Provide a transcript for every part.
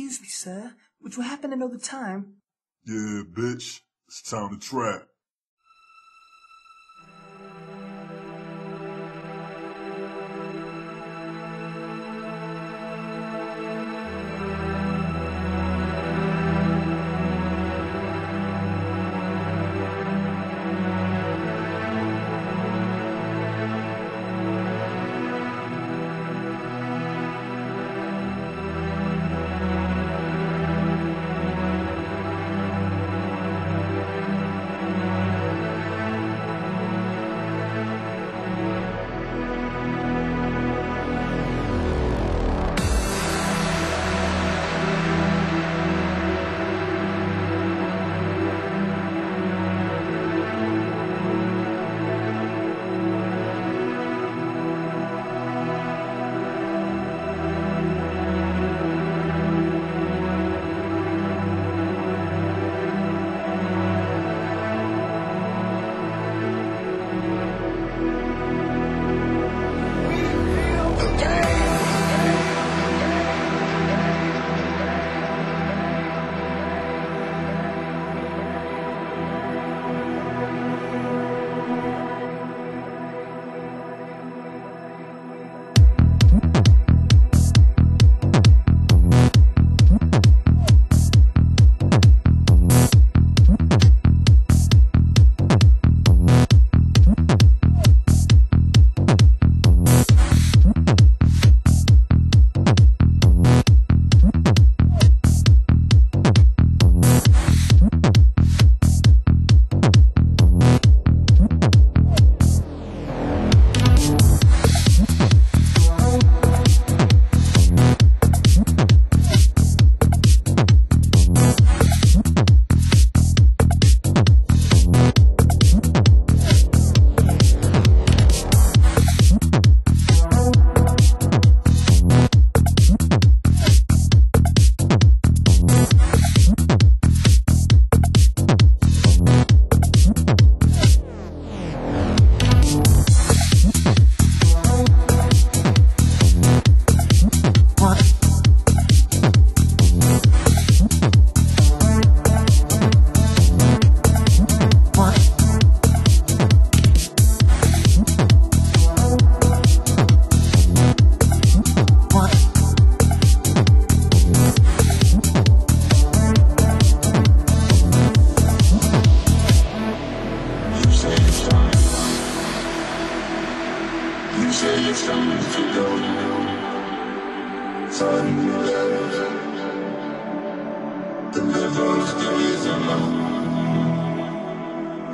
Excuse me, sir, but you happen the time? Yeah, bitch. It's time to trap.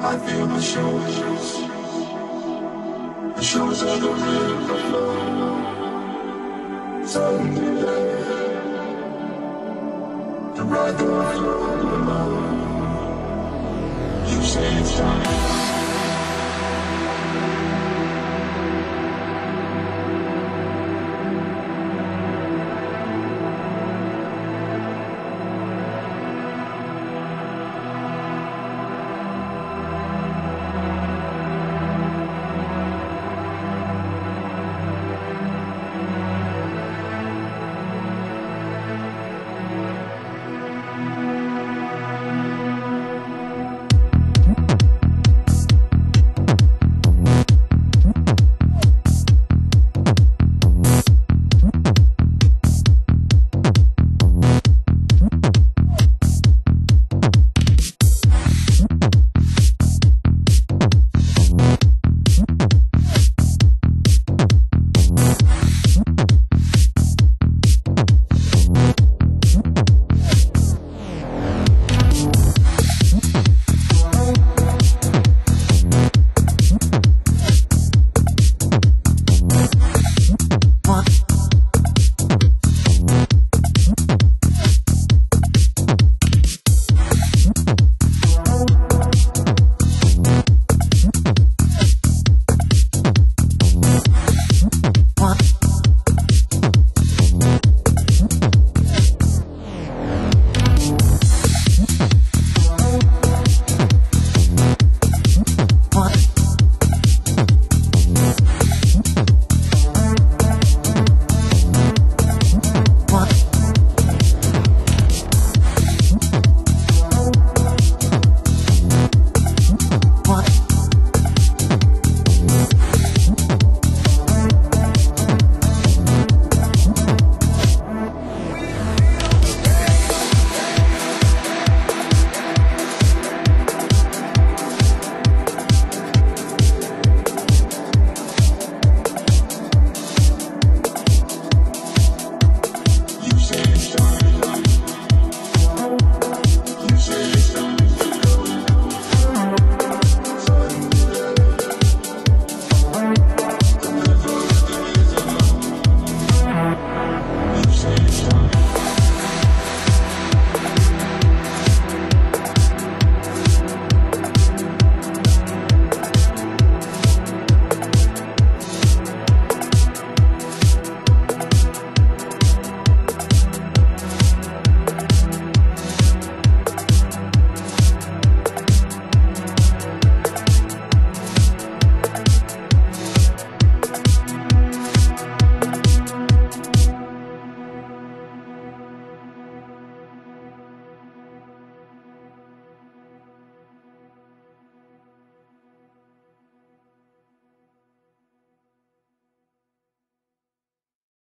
I feel the shoulders. The shores of the river. Time to ride the flow alone. You say it's time.